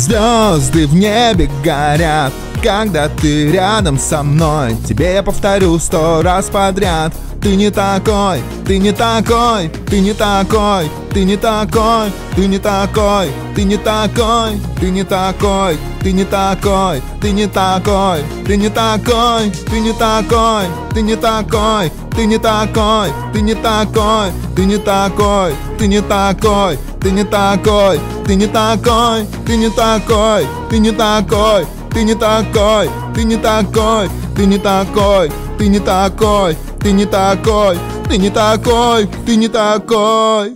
Звезды в небе горят когда ты рядом со мной Тебе я повторю сто раз подряд Ты не такой, ты не такой, ты не такой, ты не такой, ты не такой, ты не такой, ты не такой, ты не такой, ты не такой, ты не такой, ты не такой, ты не такой, ты не такой, ты не такой, ты не такой, ты не такой, ты не такой, ты не такой, ты не такой, ты не такой, ты не такой, ты не такой, ты не такой, ты не такой, ты не такой, ты не такой, ты не такой.